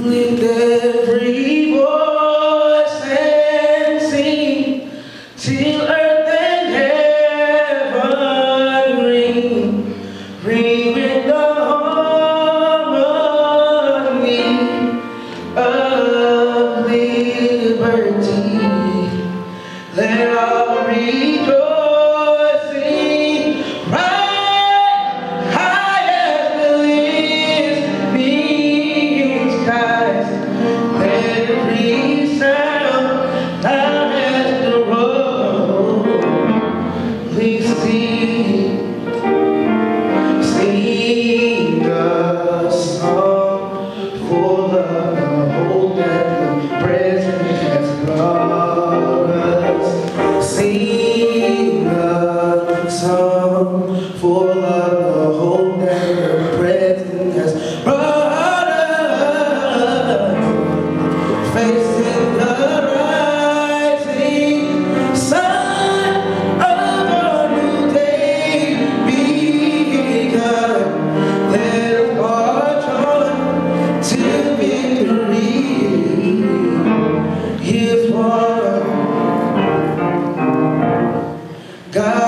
With every voice for love, the whole day present has brought us facing the rising sun of our new day begun. There's our joy to victory. Here's one. God.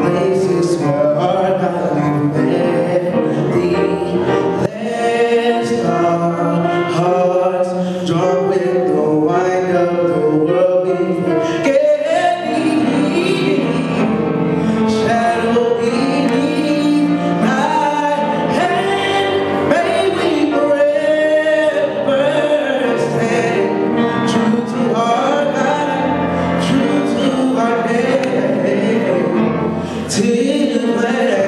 where